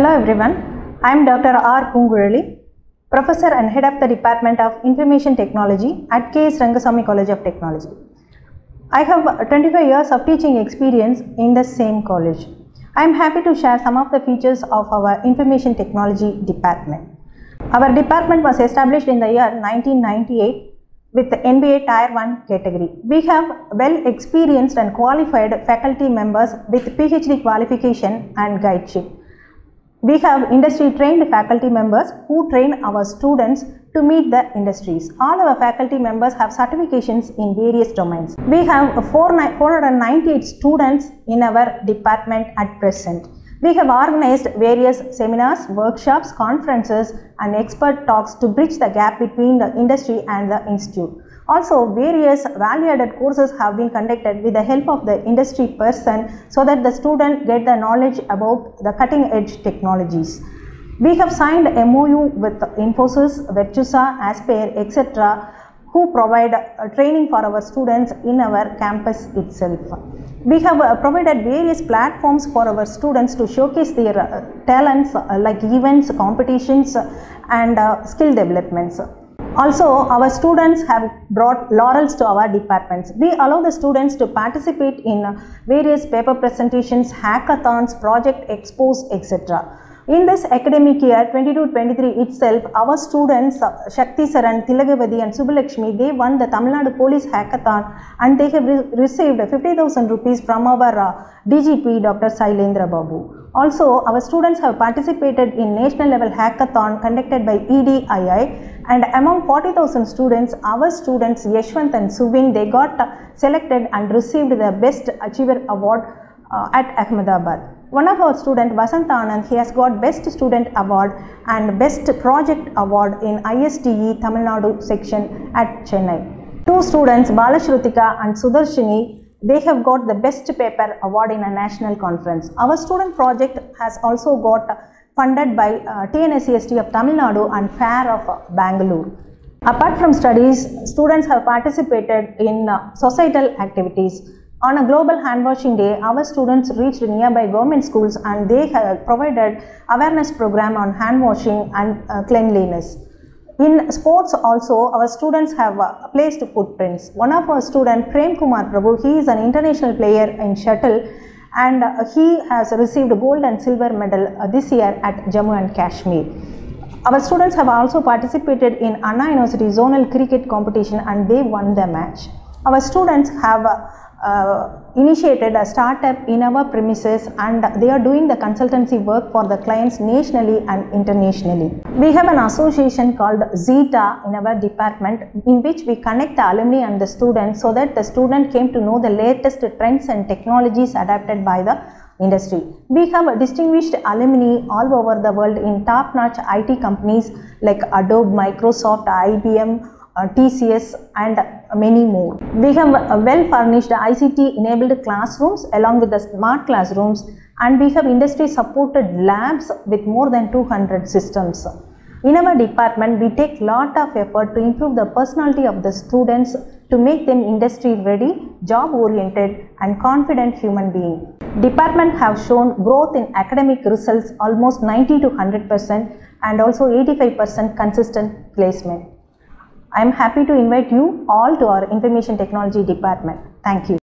Hello everyone, I am Dr. R. Poonkuzhali, Professor and Head of the Department of Information Technology at K.S. Rangasamy College of Technology. I have 25 years of teaching experience in the same college. I am happy to share some of the features of our Information Technology department. Our department was established in the year 1998 with the NBA Tier 1 category. We have well experienced and qualified faculty members with PhD qualification and guideship. We have industry trained faculty members who train our students to meet the industries. All our faculty members have certifications in various domains. We have 498 students in our department at present. We have organized various seminars, workshops, conferences and expert talks to bridge the gap between the industry and the institute. Also, various value-added courses have been conducted with the help of the industry person so that the student get the knowledge about the cutting-edge technologies. We have signed MOU with Infosys, Virtusa, Aspire, etc who provide uh, training for our students in our campus itself. We have uh, provided various platforms for our students to showcase their uh, talents like events, competitions and skill developments. Also, our students have brought laurels to our departments. We allow the students to participate in various paper presentations, hackathons, project expos, etc. In this academic year 22-23 itself, our students Shakti Saran, Tilagavadi and Subbalakshmi, they won the Tamil Nadu Police Hackathon and they have re received 50,000 rupees from our uh, DGP Dr. Sylendra Babu. Also, our students have participated in national level hackathon conducted by EDII and among 40,000 students, our students Yeshwant and Subin, they got selected and received the Best Achiever Award uh, at Ahmedabad. One of our student Vasant Anand, he has got Best Student Award and Best Project Award in ISTE Tamil Nadu section at Chennai. Two students Balashrutika and Sudarshini, they have got the Best Paper Award in a national conference. Our student project has also got funded by uh, of Tamil Nadu and FAIR of Bangalore. Apart from studies, students have participated in uh, societal activities on a global hand washing day, our students reached nearby government schools and they have provided awareness program on hand washing and uh, cleanliness. In sports also, our students have uh, placed footprints. One of our students, Prem Kumar Prabhu, he is an international player in shuttle and uh, he has received gold and silver medal uh, this year at Jammu and Kashmir. Our students have also participated in Anna University zonal cricket competition and they won the match. Our students have uh, initiated a startup in our premises and they are doing the consultancy work for the clients nationally and internationally. We have an association called Zeta in our department in which we connect the alumni and the students so that the student came to know the latest trends and technologies adapted by the industry. We have distinguished alumni all over the world in top-notch IT companies like Adobe, Microsoft, IBM, uh, Uh, TCS and many more. We have uh, well furnished ICT enabled classrooms along with the smart classrooms and we have industry supported labs with more than 200 systems. In our department, we take lot of effort to improve the personality of the students to make them industry ready, job oriented and confident human being. Department have shown growth in academic results almost 90 to 100 percent and also 85 percent consistent placement. I am happy to invite you all to our information technology department. Thank you.